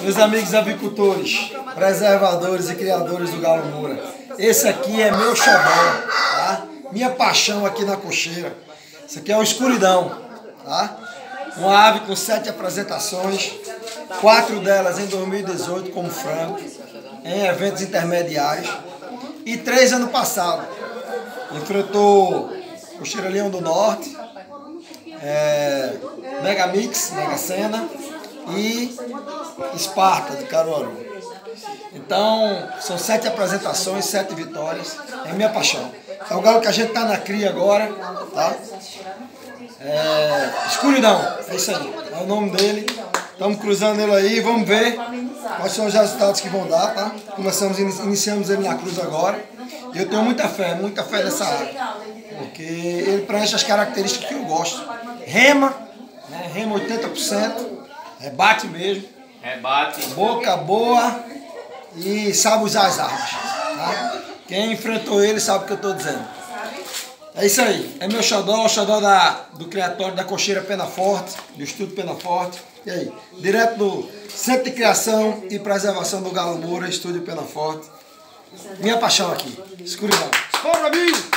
Meus amigos avicultores, preservadores e criadores do galo moura, esse aqui é meu xodó, tá? Minha paixão aqui na cocheira. Esse aqui é o escuridão, tá? Uma ave com sete apresentações, quatro delas em 2018 como frango, em eventos intermediários, e três ano passado. Enfrentou Cocheira Leão do Norte, é, Mega Mix, Mega Sena e Esparta de Caruaru. Então, são sete apresentações, sete vitórias. É minha paixão. É o galo que a gente tá na cria agora, tá? É, escuridão, é isso aí. É o nome dele. Estamos cruzando ele aí, vamos ver quais são os resultados que vão dar, tá? Começamos, iniciamos ele na cruz agora. E eu tenho muita fé, muita fé nessa área. Porque ele preenche as características que eu gosto. Rema, né? rema 80%, rebate mesmo. Rebate. Boca boa e sabe usar as armas. Tá? Quem enfrentou ele sabe o que eu estou dizendo. É isso aí. É meu xodó, o xodó da, do criatório da cocheira Pena Forte, do Estudo Pena Forte. E aí? Direto do Centro de Criação e Preservação do Galo Moura, Estúdio Pena Forte. Minha paixão aqui. Escuridão. Espora, amigo!